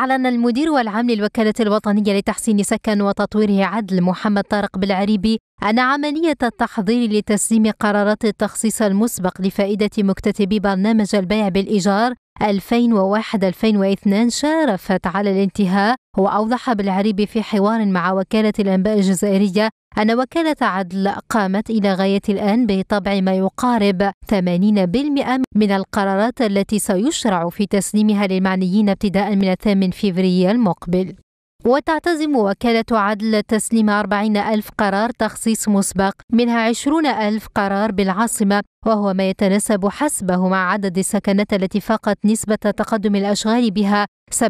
أعلن المدير العام للوكالة الوطنية لتحسين سكن وتطويره عدل محمد طارق بالعريبي أن عملية التحضير لتسليم قرارات التخصيص المسبق لفائدة مكتتبي برنامج البيع بالإيجار 2001-2002 شارفت على الانتهاء. وأوضح بالعريبي في حوار مع وكالة الأنباء الجزائرية أن وكالة عدل قامت إلى غاية الآن بطبع ما يقارب 80% من القرارات التي سيشرع في تسليمها للمعنيين ابتداء من الثامن فيفري المقبل. وتعتزم وكالة عدل تسليم 40 ألف قرار تخصيص مسبق منها 20 ألف قرار بالعاصمة وهو ما يتناسب حسبه مع عدد السكنات التي فاقت نسبة تقدم الأشغال بها 70%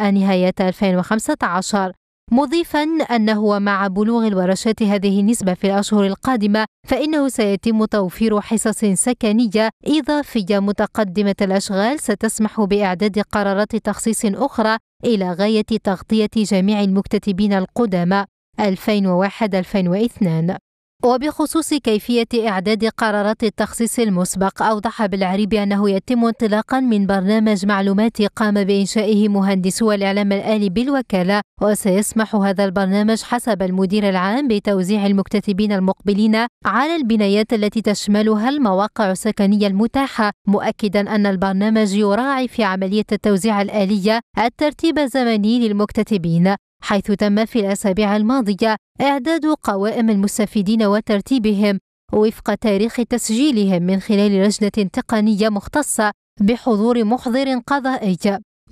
نهاية 2015 مضيفا أنه مع بلوغ الورشات هذه النسبة في الأشهر القادمة فإنه سيتم توفير حصص سكنية إضافية متقدمة الأشغال ستسمح بإعداد قرارات تخصيص أخرى إلى غاية تغطية جميع المكتتبين القدامى 2001 2002 وبخصوص كيفية إعداد قرارات التخصيص المسبق أوضح بالعريبي أنه يتم انطلاقا من برنامج معلوماتي قام بإنشائه مهندسو الإعلام الآلي بالوكالة وسيسمح هذا البرنامج حسب المدير العام بتوزيع المكتتبين المقبلين على البنايات التي تشملها المواقع السكنية المتاحة مؤكدا أن البرنامج يراعي في عملية التوزيع الآلية الترتيب الزمني للمكتتبين. حيث تم في الأسابيع الماضية إعداد قوائم المستفيدين وترتيبهم وفق تاريخ تسجيلهم من خلال لجنة تقنية مختصة بحضور محضر قضائي.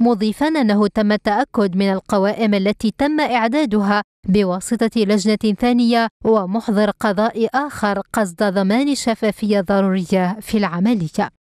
مضيفا أنه تم التأكد من القوائم التي تم إعدادها بواسطة لجنة ثانية ومحضر قضاء آخر قصد ضمان الشفافية الضرورية في العملية.